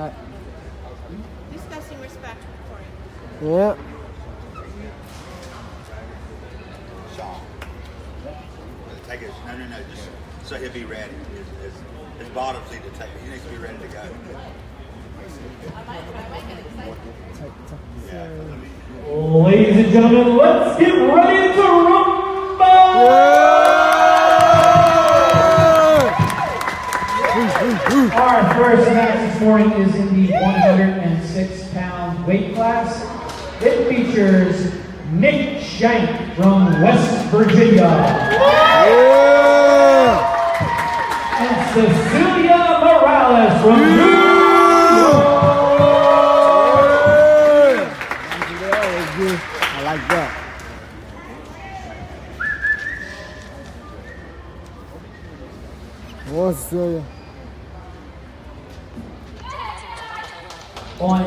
Alright. Discussing respect for it. Yeah. Shaw. Take it. No, no, no. Just so he'll be ready. His, his, his bottoms need to take. He needs to be ready to go. Yeah. 'cause I mean, Ladies and gentlemen, let's get ready to rumble! Morning is in the 106 pound weight class. It features Nick Shank from West Virginia and Cecilia Morales from New York. They always good. I like that.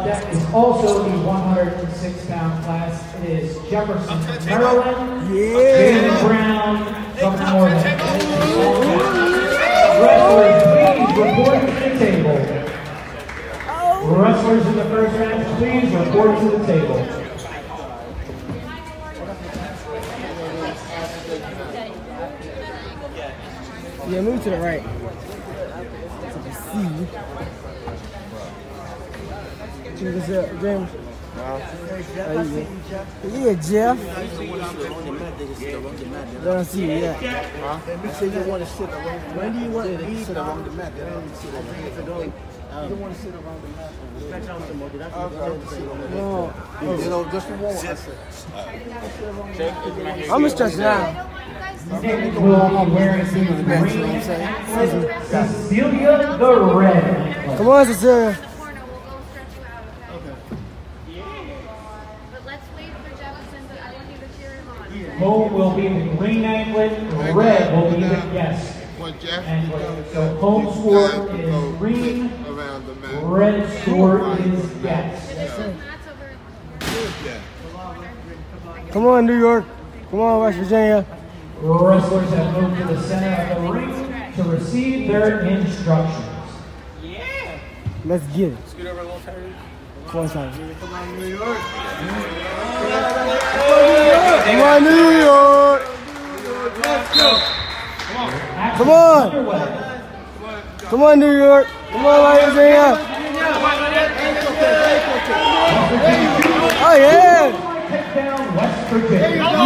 Deck is also the 106 pound class. It is Jefferson, Maryland. Yeah. David Brown from Northern. Wrestlers, please report to the table. Wrestlers in the first match, please report to the table. Yeah, move to the right. So you see. Check this out, James. How you doing? Yeah, Jeff. Don't see you yet. So you want to sit around. When do you want to sit around the mat? They don't sit around the mat. You want to sit around the mat. Stretch out some more. That's what I'm saying. No. You know, just for one. I'm gonna stretch it out. Nick will be wearing the green anklet. Cecilia the red. Come on, Cecilia. Corner, we'll go stretch you out. But let's wait for Jefferson, but I want you to cheer him. Home will be the green anklet, red will be the yes What Jeff anklet. So home score is green, the red score is yes. Come on, New York. Come on, West Virginia. Wrestlers have moved to the center of the ring to receive their instructions. Yeah. Let's get it. Come on, Simon. Come on, New York. Let's go! Come on. Come on, New York. Come on, Virginia. Oh, yeah.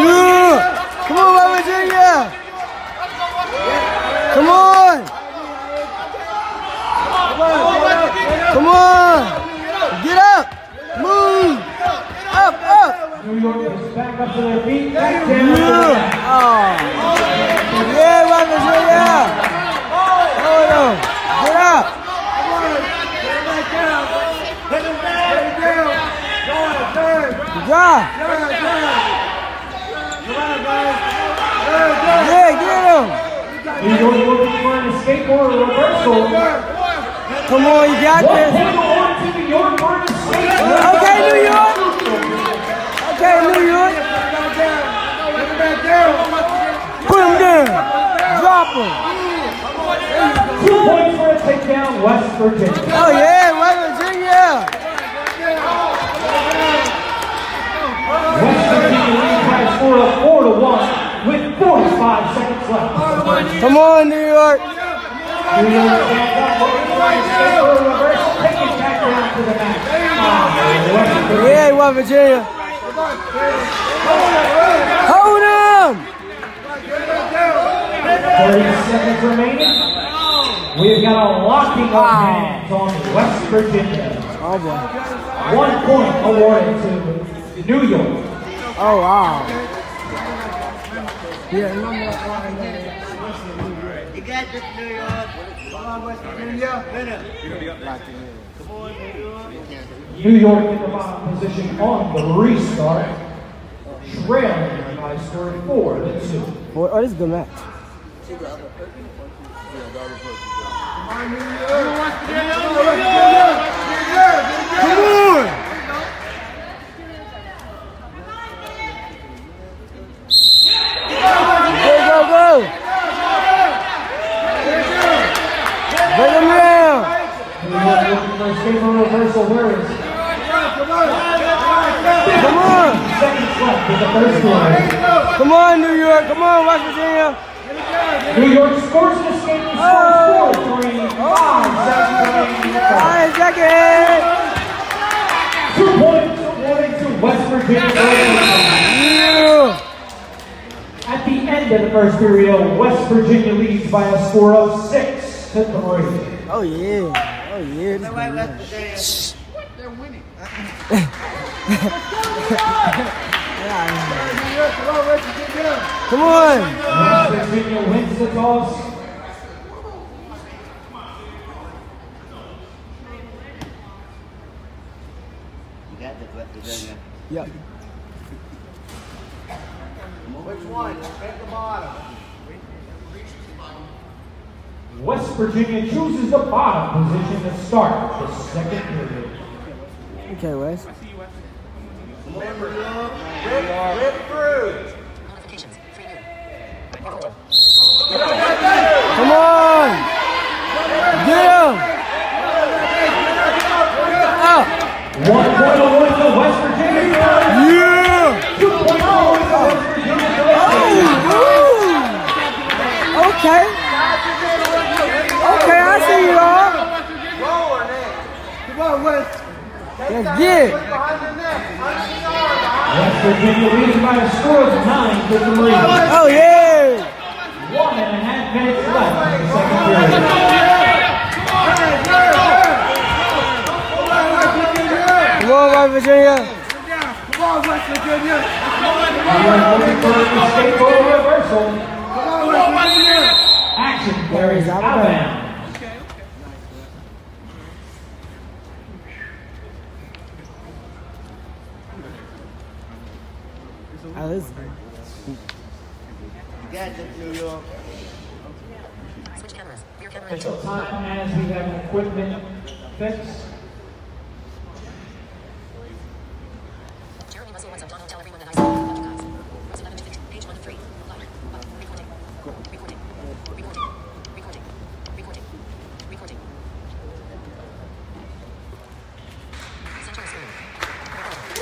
Yeah. Come on, West Virginia. Come on. Come on. Get up. Move. Up, up. New York is back up to their feet, back down to the mat. Oh. Yeah, West Virginia. Hold on. Get up. Good job. Yeah, get him. New York looking for an skateboard reversal. Come on, you got this. point award to New York for the skateboard. Okay, New York. Okay, New York. Put him down. Drop him. Two points for a takedown, West Virginia. Oh, yeah, West Virginia. West Virginia leads by a score of 4 to 1 with 45 seconds left. Come on, New York. New York stands. Ah. Yeah, West Virginia. Hold him. 30 seconds remaining. We've got a locking of hands on West Virginia. Oh, boy. One point awarded to New York. Oh, wow. Yeah, no more. You got this, New York. Come on, West Virginia. New York in the bottom position on the restart, trailing by a score of 4 to 2. Boy, oh, this is a good match. Come on! Go, go, go! Bring him down! New York looking for escape or reversal. Come on. seconds left in the first period. Come on, New York. Come on, West Virginia. New York scores escape and scores four, three, five, seconds remaining first. Five seconds. Two points awarded to West Virginia. Yeah. At the end of the first period, oh, West Virginia leads by a score of six to three. Oh yeah. Oh yeah. This is good. They're winning. Come on. West Virginia wins the toss. You got the West Virginia. Yeah. Which one? Pick the bottom. West Virginia chooses the bottom position to start the second period. Okay, Wes. Remember, rip, rip through. Come on. Get him. Up. One point award to West Virginia. Yeah. Two point award to West Virginia. Oh, woo. Okay. Okay, I see you all. Roller next. Come on, West. Let's get it. Behind the neck. Under the arm. West Virginia leads by a score of nine to three. Oh, yeah. One and a half minutes left in the second period. Come on, West Virginia. Come on, West Virginia. We are looking for an escape or reversal. Come on, West Virginia. Action carries out of outbound. Oh, this- You got this, New York. Official time as we have an equipment fix. Jeremy Russell wants O'Donnell tell everyone that I said love you guys. Russ 11 to 15, page 1 to 3. Louder. Button. Recording. Recording. Recording. Recording. Recording. Recording. Center of screen.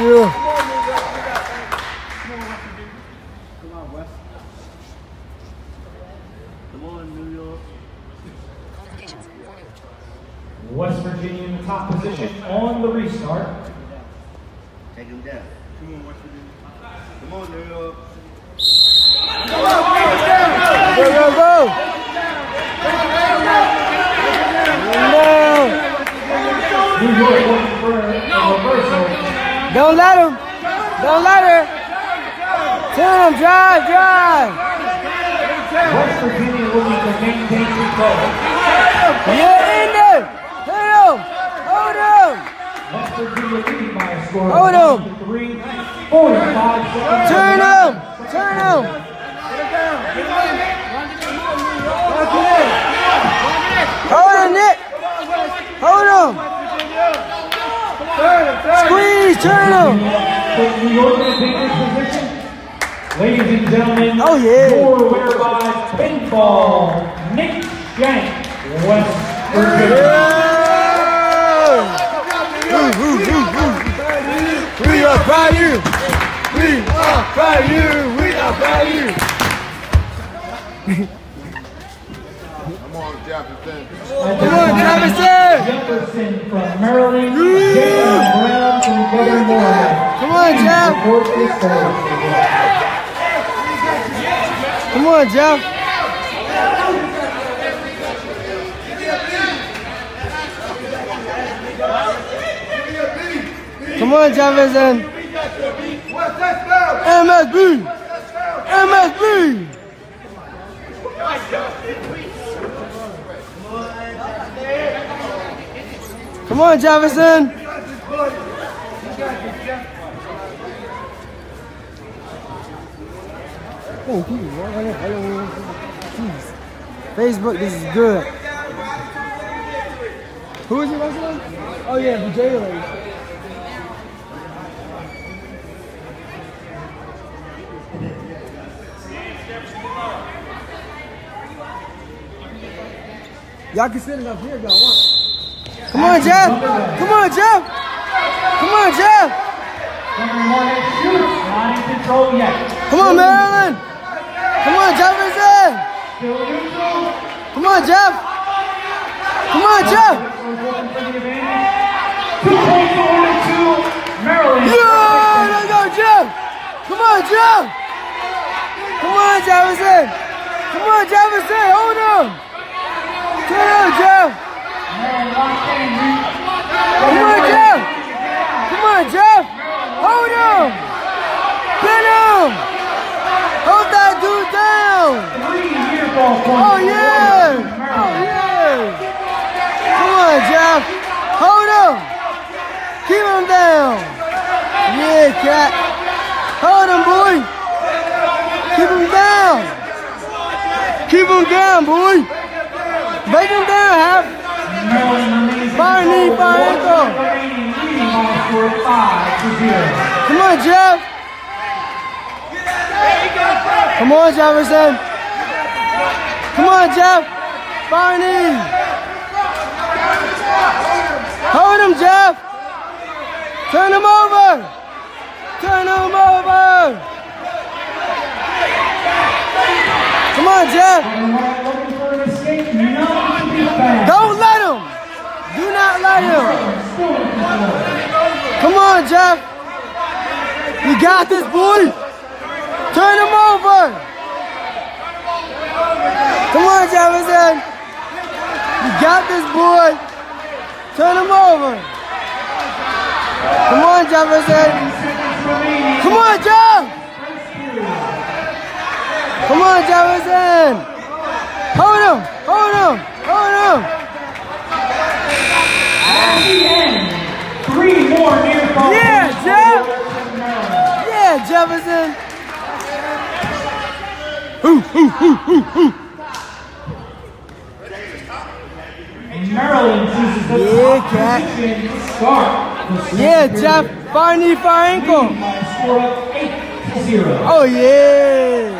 Yeah. Come on, West. Come on, New York. Qualifications. For new. West Virginia in the top position on the restart. Take him down. Come on, West Virginia. Come on, New York. Go, go, go. No. New York looking for a reversal. Don't let him. Don't let her. Turn him. Drive, drive. West Virginia looking to maintain control. Yeah, in there. Turn him. Hold him. West Virginia leading by a score Hold him. nine to three. 45 seconds. Turn him. Turn him. Hold him, Nick. Hold him. Squeeze. Turn him. Put New York in a. Ladies and gentlemen, Oh, yeah. your winner by pinfall, Nick Shank, West Virginia. We are you. We are you. We are you. Come on, Jefferson. Come on, Jefferson. Jefferson from Maryland, Jalen Brown from Southern Come on, Jeff. Come on, Jeff. Come on, Jefferson. MSB. MSB. Come on, Jefferson. Oh. Jeez. Facebook, this is good. Who is it, wrestling? Oh, yeah, the Y'all can sit it up here if y'all want. Come on, Jeff. Come on, Jeff. Come on, Jeff. Henry Morgan shoots, not in control yet. Come on, Maryland. Come on, Jefferson. Come on, Jeff. Come on, Jeff. Looking for the advantage. Two points to to Maryland. Yeah, let's go, Jeff. Come on, Jeff. Come on, Jefferson. Come on, Jefferson. Hold him. On. Come on. Come on. Hold him. Him. Hold that dude down. Oh, yeah. Oh, yeah. Come on, Jeff. Hold him. Keep him down. Yeah, cat. Hold him, boy. Keep him down. Keep him down, boy. Hap. Maryland remains in Far ankle. Come on, Jeff. Come on, Jefferson. Come on, Jeff. Far knee. Hold him, Jeff. Turn him over. Turn him over. Come on, Jeff. Maryland looking for an escape. None to be found. Don't let him. Let him. Come on, Jeff. You got this, boy. Turn him over. Come on, Jefferson. You got this, boy. Turn him over. Come on, Jefferson. Come on, Jeff. Come on, Jefferson. Hold him. Hold him. Hold him. At the end, three more near fall Yeah, points Jeff. for Maryland. Yeah, Jefferson. Maryland chooses the Yeah, top cat. position to start. the second Yeah. Jeff. Far knee, far ankle. Leading by a score of eight zero. Oh, yeah.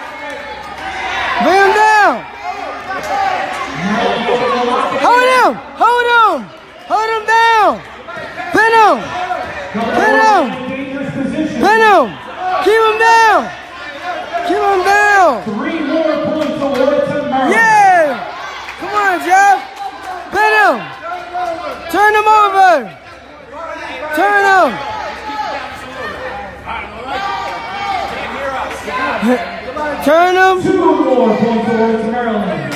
Bring him down. Hold him. Hold him. Hold him down. Pin him. Pin him. Pin him. Keep him down. Keep him down. Three more points awarded to Maryland. Yeah! Come on, Jeff! Pin him! Turn him over! Turn him! Turn him! Two more points to Maryland.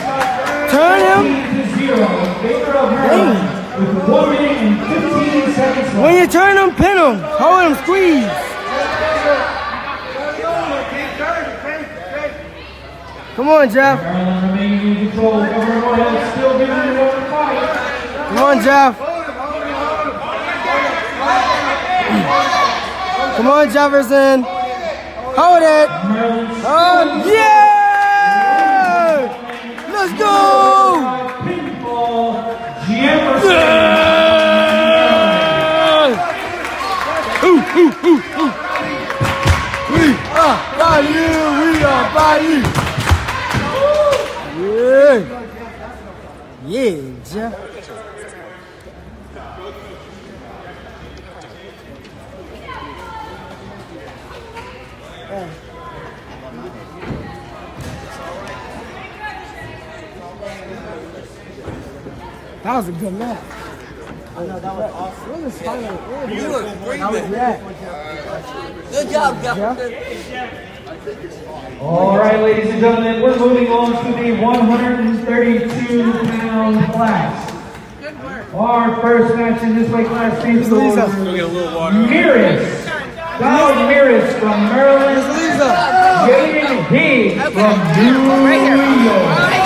Turn him! To zero in favor of Maryland one minute and 15 seconds left. When you turn him, pin him! Hold him, squeeze! Come on, Jeff! Maryland remaining in control. Governor Morehead still giving you more fight. Come on, Jeff! Come on, Jefferson! Hold it! Oh, yeah! Let's go! Jefferson. Ooh, ooh, ooh, ooh. We are by you, we are by you. Yeah. Yeah, That was a good match. I know that was awesome. It was fun. You look great. How was that? Good job, Jefferson. All right, ladies and gentlemen, we're moving on to the 132 pound class. Our first match in this weight class features Lisa. Miris. Donald Miris from Maryland. Lisa. Uh, Jaden Higgs from New York.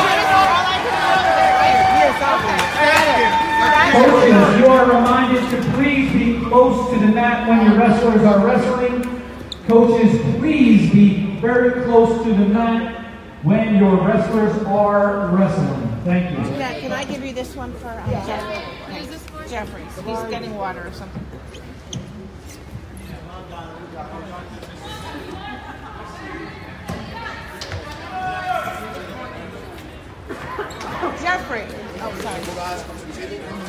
Coaches, you are reminded to please be close to the mat when your wrestlers are wrestling. Coaches, please be very close to the mat when your wrestlers are wrestling. Thank you. Matt, can I give you this one for um, Jeff- Jeffries? He's getting water or something. Jeffrey. Oh, sorry.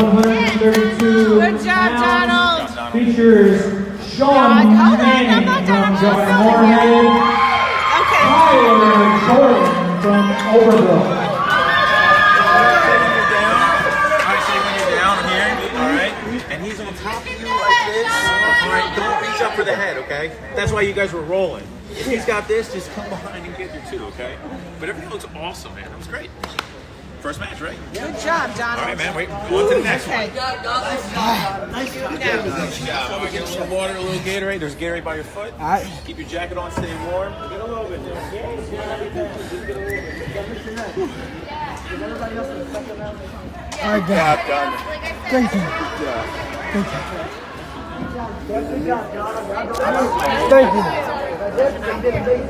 132 Good job. Donald. Features Sean God, hold on, Manning I'm not from done, I'm not John done Morehead. Okay. Tyler Jordan from Overbrook. Alright, so when you're down here, alright, and he's on top of you like this, alright, don't reach up for the head, okay? That's why you guys were rolling. If he's got this, just come behind and get your two, okay? But everything looks awesome, man. That was great. First match, right? Good job, Donald. Alright, man, wait. On to the next Okay. one. Nice job. Nice Alright, get a little water, a little Gatorade. There's Gatorade by your foot. All right. Keep your jacket on, stay warm. Get a little bit there. Yeah, just get everything. Just get a little bit. All right, guys. Thank you. Thank you.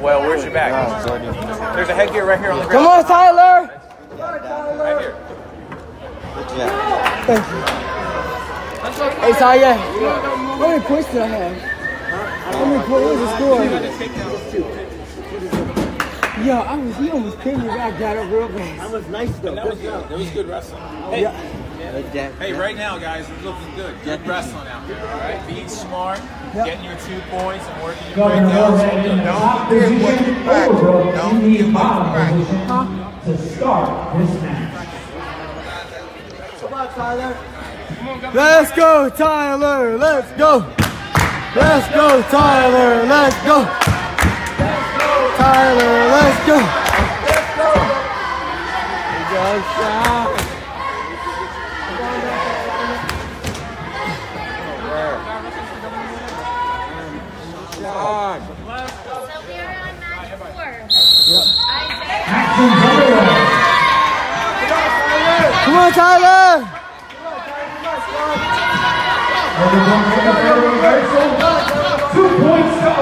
Well, where's your bag? There's a headgear right here on the ground. Come on, Tyler. Right here. Thank you. Hey, Tyler. How many points did I have? How many points was the score? Yeah, I was, he almost pinned me back, got up real fast. That was nice though. That was Good good. That was good wrestling. Hey, Yeah. hey, right now, guys, it's looking good. Good wrestling out there, all right? Being smart, Yep. getting your two points, and working your Governor breakdowns. Morehead in the top position, Overbrook in the bottom position to start this match. Come on, Tyler. Let's go, Tyler. Let's go. Let's go, Tyler. Let's go. Let's go, Tyler, let's go. Let's go. Good shot. So we are on match four. Isaiah. Action's underway. Come on, Tyler. Two points to.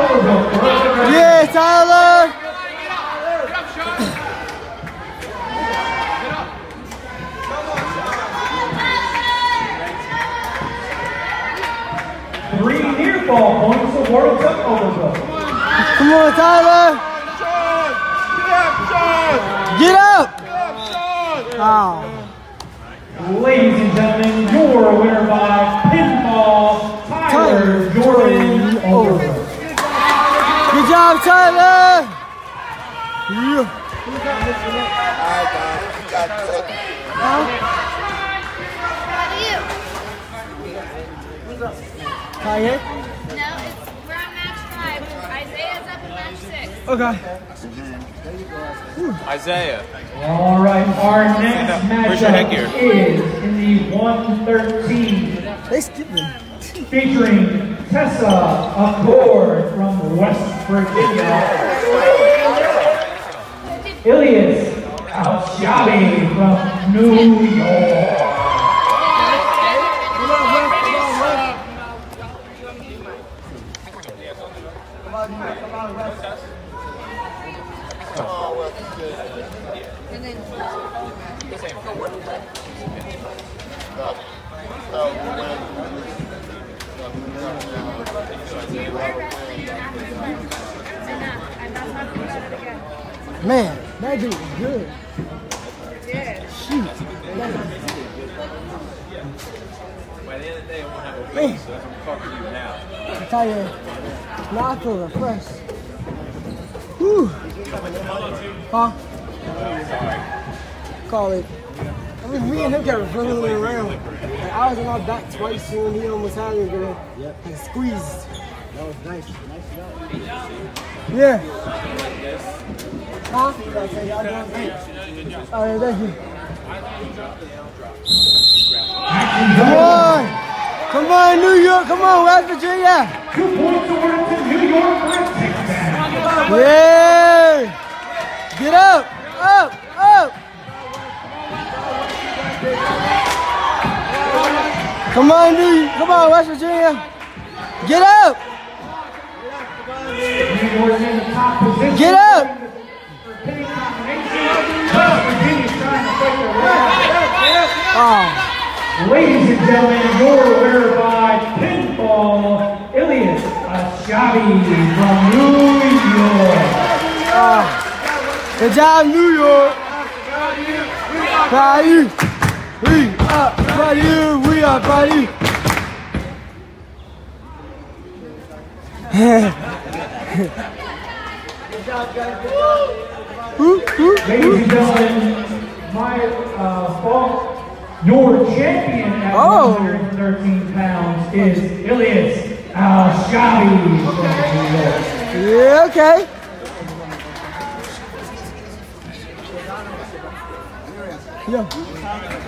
Yeah, Tyler. Three near fall points to Overbrook. Come on, Tyler. Get up. Sean! Get up! Get up, Sean! Oh, Ladies and gentlemen, your winner by pinfall, Tyler Tyler Jordan Jordan Overbrook. good job, Tyler. Yeah. Tyler. No, it's we're on match five. Isaiah's up in match six. Okay. Isaiah. All right, our next Where's your headgear? matchup is in the 113 featuring Tessa Accord from West Virginia. Ilias Alshabi from New York. Enough. I'm not talking about it again. Man, that dude was good. By the end of the day, won't have a face, so that's what I'm you now. I tell you. Whew. Huh? Call it. I mean, me and him kept running around. Like, I was on my back twice and he almost had me, girl. Yep. And squeezed. That was nice. Nice job. Yeah. Huh? Okay, y'all doing great. Oh, yeah, thank you. Come on! Come on, New York! Come on, West Virginia! Two points awarded to New York for a takedown. Yeah! Get up! Up! Up! Come on, New Come on, West Virginia! Get up! New York in the top position. Get up! For pinning combination. West Virginia's trying to fight their way out. Oh, Ladies and gentlemen, your winner by pinfall, Ilias Ashabi from New York. Oh. good job, New York! Proud you! We are proud of you! We are proud of you! Woo, woo. Ladies and gentlemen, my uh, fault. Your champion at Oh. 113 pounds is Ilias Ashabi from New York. Yeah, okay. Yo.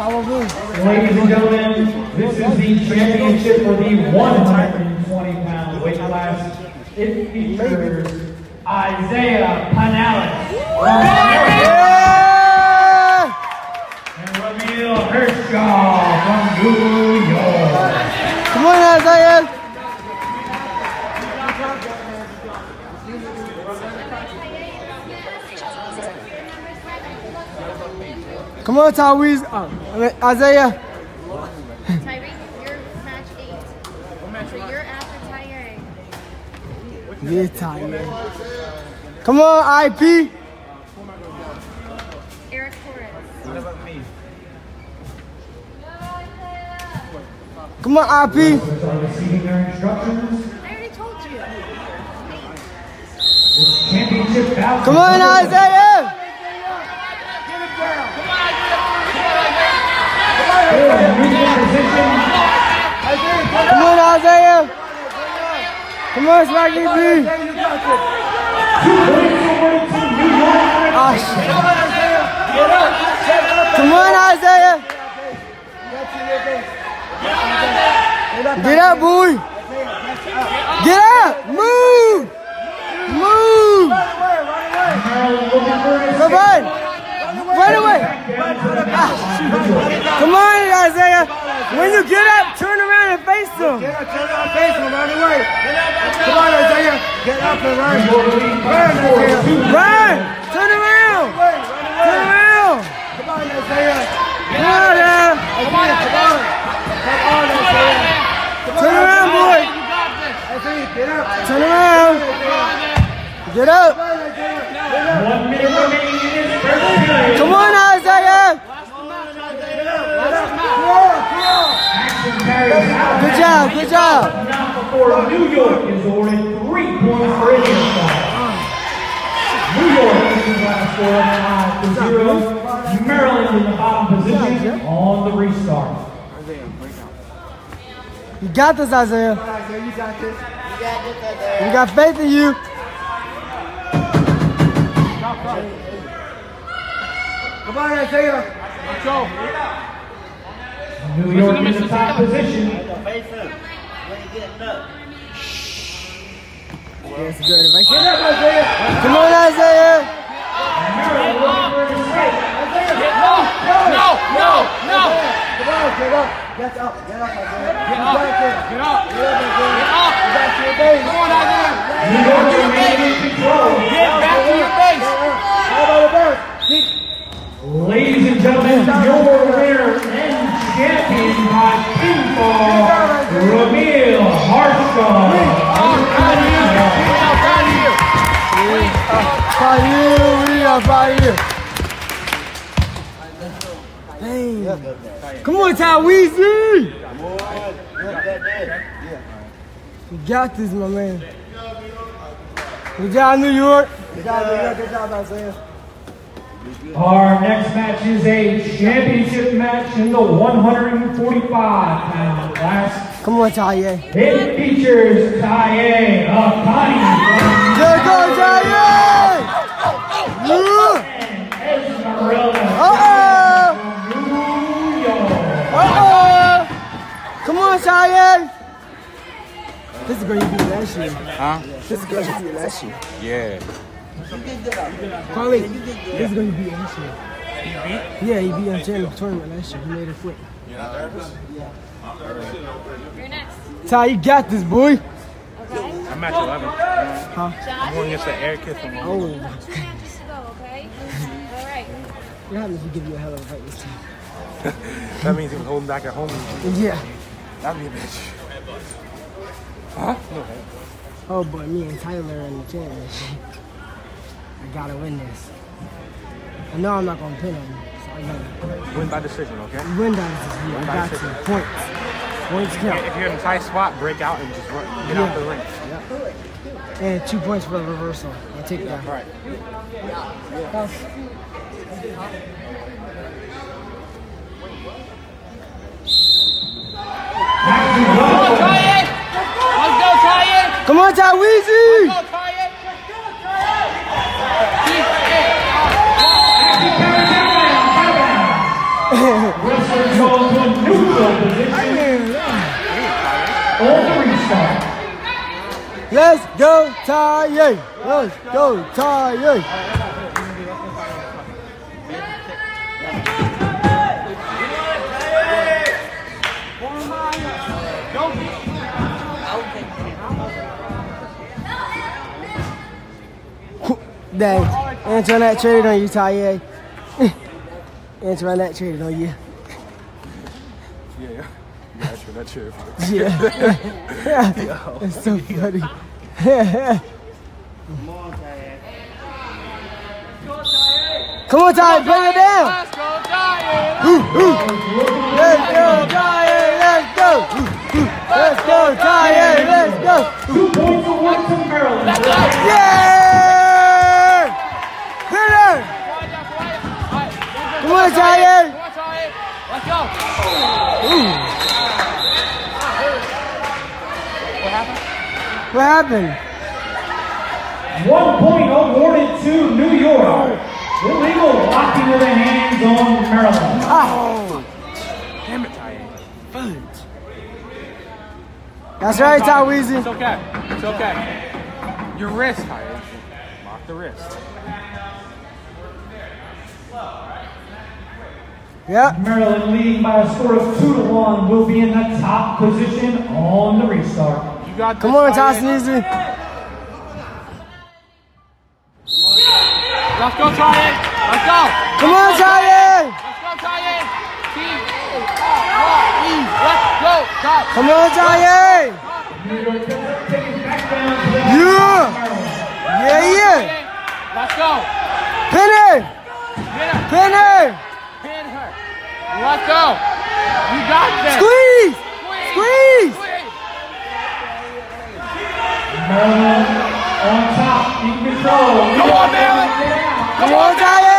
Ladies and gentlemen, this is the championship for the 120 pound weight class. It features Isaiah Panales Yeah! and Ramil Hershaw from New York. Come on, Isaiah. Come on, I mean, uh, Isaiah. Tyreek, you're match eight. So you're after Tyre. Yeah, Tyre. Come on, IP. Eric Torres. What about me? Come on, IP. Officers are receiving their instructions. I already told you. Championship. Come on, Isaiah. position. Come on, Isaiah. Come on, Swaggy B. Oh, shit. Come on, Isaiah. Get up, boy. Get up. Move. Move. Come on. Right away. Come on, Isaiah. When you get up, turn around and face them. Get up, turn around, face him, run away. Come on, Isaiah. Get up and run. Run, Isaiah. Run! Turn around! Run, run Turn around! Come on, Isaiah. Come on, now. Come on, come on. Come on, Isaiah. Turn around, boy. Isaiah, get up. Turn around. Get up. Come on, Isaiah. Get up. One minute remaining in this first period. Come on, Isaiah. Get up. Come on, come on. Action carries out. Good job, good job. Not before New York is awarded three points for any foul. New York is the last score of five to zero. Maryland in the bottom position on the restart. You got this, Isaiah. Isaiah, you got this. We got faith in you. Come on, Isaiah. New York in the top position. That's good. If I Get can. up, Isaiah. Come on, Isaiah. Maryland looking for an escape. No, no, no, no. Come on, get up. Get up, get up, Isaiah. Get up, get up, get up, Isaiah. Get up. You got to your base. Come on, Isaiah. New York remaining in control. Get back to your base. How about the bird? Keep. Ladies and gentlemen, your winner and champion by pinfall, Ramil Harshad. Proud of you. We are of you. Come on, Ty Weezy. You got this, my man. Good job, New York. Good job, Isaiah. Good job, Isaiah. Our next match is a championship match in the 145 pound class. Come on, Ty. Yeah. It features Taye Akani There goes Ty. Yeah. and Esmeralda Uh-oh. from New York. Uh-oh. Come on, Ty. Yeah. This is going to be last year. Huh? This is going to be last year. Yeah. Carly, this is going to be last year. Yeah, he beat him in the tournament last year. He made it flip. You're next. Ty, you got this, boy. Okay. I'm at 11. Huh? I'm going against the air kid from Oh, Two matches to go, okay? All right. what happens if we give you a hell of a fight this time? That means he was holding back at home. Yeah. That'd be a bitch. Huh? No. Oh boy, me and Tyler in the championship. I gotta win this. I know I'm not gonna pin him, so I gotta Win by decision, okay? win that this year. I got to. Points. Points count. If you're in a tight spot, break out and just run, get out the ring. And two points for the reversal. I'll take that. Right. Come on, Ty Weezy! To a neutral position. Let's go, Ty! Let's go, Ty! Dang, Antoinette traded on you, Ty. Antoinette traded on you. Yeah, yeah. Yeah, true, that's true. Yeah. it's so funny. Come on, Ty, bring it down. Let's go, Ty. Let's go, Ty. Let's go. Ooh, ooh. Let's go, Ty. Let's go. Two points award to Maryland. Yeah! Winner! Come on, Ty. Let's go. What happened? One point awarded to New York. Illegal locking of the hands on Maryland. Oh, Damn it, Ty. that's right, Ty It's okay. It's okay. Your wrist, Ty. Lock the wrist. Yep. Maryland leading by a score of two to one will be in the top position on the restart. You got Come on, Tyson. Easy. Let's go, Tyen. Let's go. Come on, Tyen. Let's go, Tyen. E. Let's go. Come on, Tyen. New York taking it back down to the Yeah. Yeah, yeah. Let's go. Pin her. Pin her. Pin her. Let's go. You got this. Squeeze. Squeeze. Maryland on top, in control. Come on, Maryland. Come on, Tyen.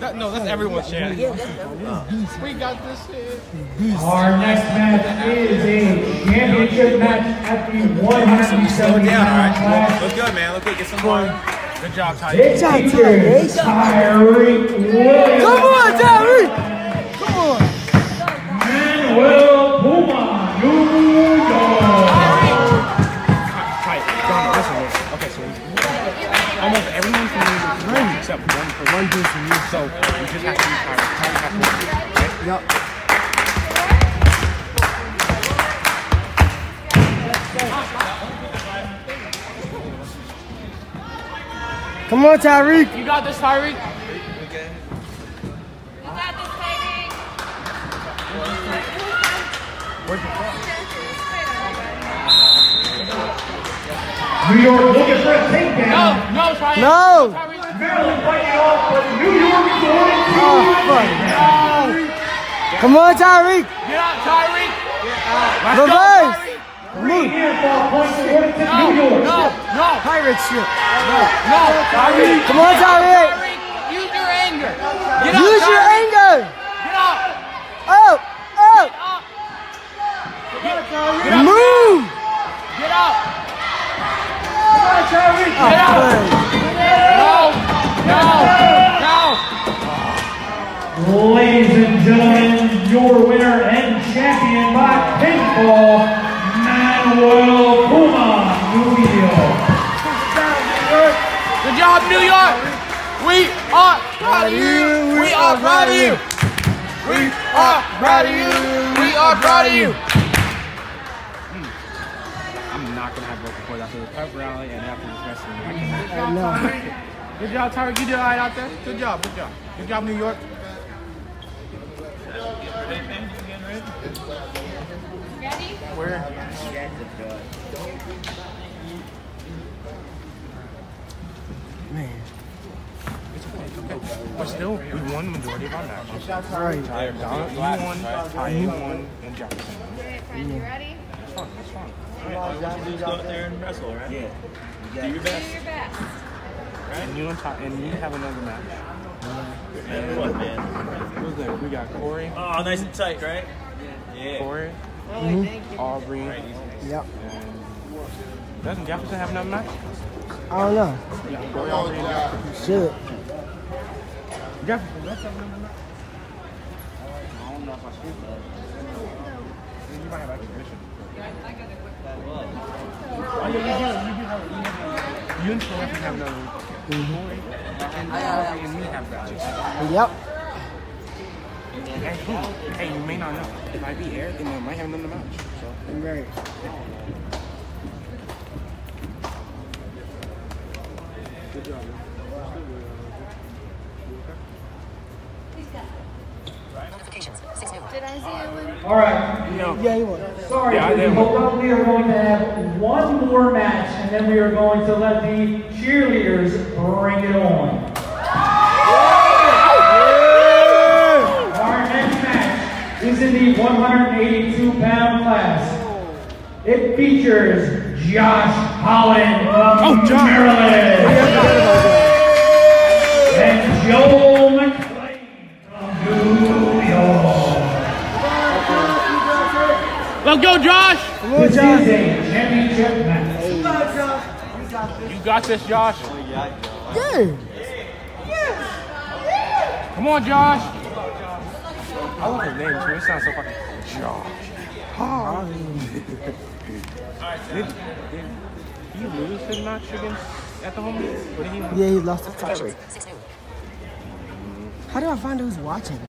That, no, that's everyone's chance. We got this shit. Our next match is a championship match at the 170 Down, all pound right. class. Look good, man. Look good. Get some more. Good job, Ty. It features Tyreek Williams. Come on, Terry. Come on. Manuel Puma, New York. Tight. John, listen. Okay, so almost everyone can use the ring except one person. One person. So we just have to use Tyler. Tyler has to win. Right? Yep. Come on, Tyreek. You got this, Tyreek. New York looking for a No, takedown. no, Tyreek. No. Tyreek. Maryland fighting off, but New York is going Oh, fuck. No. Come on, Tyreek. Get out, Tyreek. Let's go, Reverse. Tyreek. Three handball points awarded to No, New York. no, no, Pirate shit. no, Tyreek. Come on, Tyreek. Tyreek, use your anger. Get up, Use your anger. Get up. Up, up. Get up. Get up. Move. Get up. Oh, Get up. good. No, no, no. Ladies and gentlemen, your winner and champion by pinfall, Manuel Puma, New York. Good job, New York. We are proud of you. We are proud of you. We are proud of you. We are proud of you. Hmm. I'm not gonna have vocal cords after the pep rally and after this wrestling. I know. Good job, Tyreek. You did all right out there. Good job. Good job. Good job, New York. Ready? Where? Man. But still, we won the majority of our matches. Right. Tyler, Donald, you won, Ty won, and Jefferson. Okay, friend, you ready? That's fun. That's fun. Just go out there and wrestle, right? Yeah. Do your best. Do your best. And you and Ty, and you have another match. And what, man? Who's there? We got Corey, Oh, nice and tight, right? Yeah. Corey, Hmm. Aubrey, and Yep. doesn't Jefferson have another match? I don't know. Yeah, Corey, Aubrey, and Jefferson. Shit. Jefferson, that's another match. I don't know if I should. You might have exhibition. Oh yeah, you do. You do have. You, have, you and Celeste have another. Corey and Aubrey and me have matches. Yep. Hey, who? Hey, you may not know. It might be Eric, and they might have another match. So. Right. Notifications. Six new. Did I see you win? All right. Yeah, you won. Sorry, Yeah, I we did. hold up. We are going to have one more match, and then we are going to let the cheerleaders bring it on. Our next match is in the 182 pound class. It features Josh Holland from Maryland and Joel McClain from New York. Let's go, Josh. Come on, This is a championship match. You got this, Josh. Yeah. Come on, Josh. I love his name too. It sounds so fucking Josh. did, did he lose his match against at the home? What did he? Yeah, he lost the fight. Six new. How do I find who's watching?